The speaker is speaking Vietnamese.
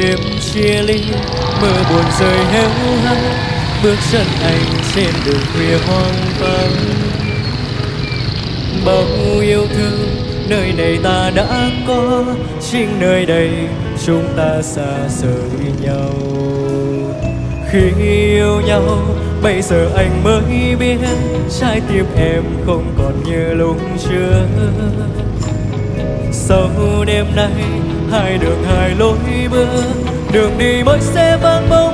đêm chia ly, mưa buồn rơi héo hắt, bước chân anh trên đường khuya hoang vắng. Bao yêu thương, nơi này ta đã có, chính nơi đây chúng ta xa rời nhau. Khi yêu nhau, bây giờ anh mới biết, trái tim em không còn như lúc trước. Sau đêm nay hai đường hai lối bước đường đi mới sẽ vắng bóng